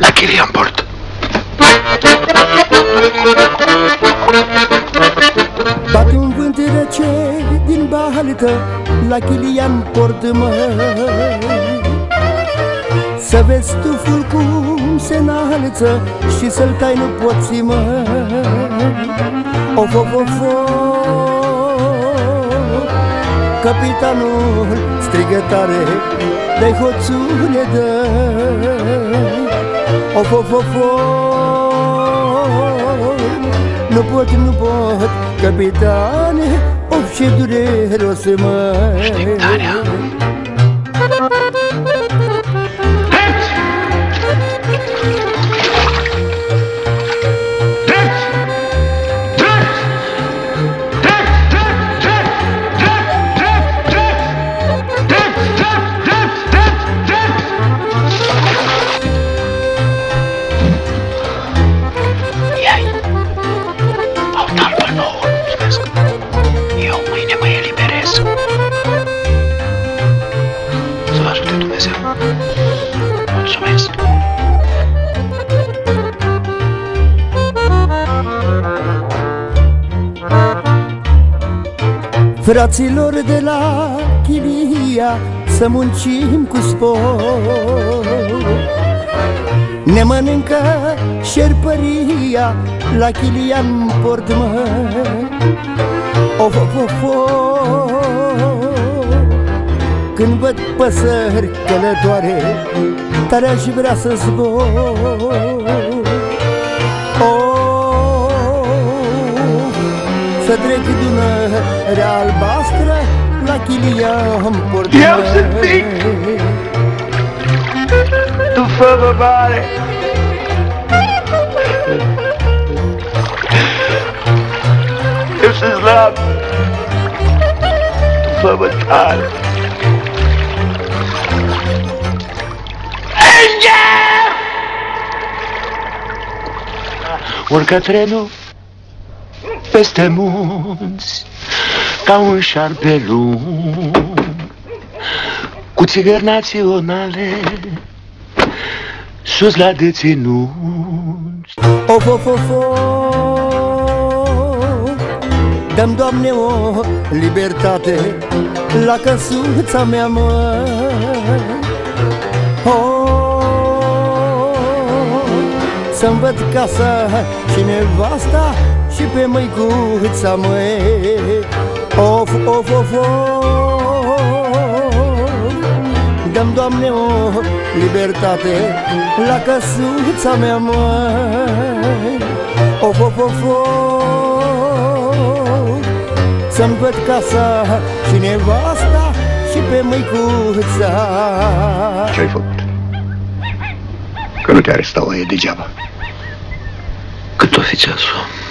La Kilian Port. Bate un vânt rece din baltă La Chilian port mă. Să vezi tuful cum se înalță Și să-l tai nu poți mă. Of, of, of, of Capitanul strigă tare Dai hoțule dă Of, of, of, of nu pot, nu pot, capitane, of ce dureros mai Așteptarea. Fraților de la Chilia Să muncim cu spor. Ne mănâncă șerpăria La Chilian port mă. Of, of, of, of. Când văd păsări călătoare Tare aș vrea să zbor să trec Dunărea albastră La Chilian port Eu sunt mic. Tu fă-mă mare! Eu sunt slab! Tu fă-mă tare! Înger! Urcă trenul peste munți ca un șarpe lung cu țigări naționale sus la deținuți. Of, of, of, of. Dăm, Doamne, o libertate La căsuța mea, mă oh, Să-mi văd casa și nevasta Și pe măicuța, măi. Of, of, of, of. Dăm, Doamne, o libertate La căsuța mea, măi. Of, of, of, of. Să-mi văd casa și nevasta Și pe măicuța. Ce-ai făcut? Că nu te arestau aia degeaba. Cât ofițeazul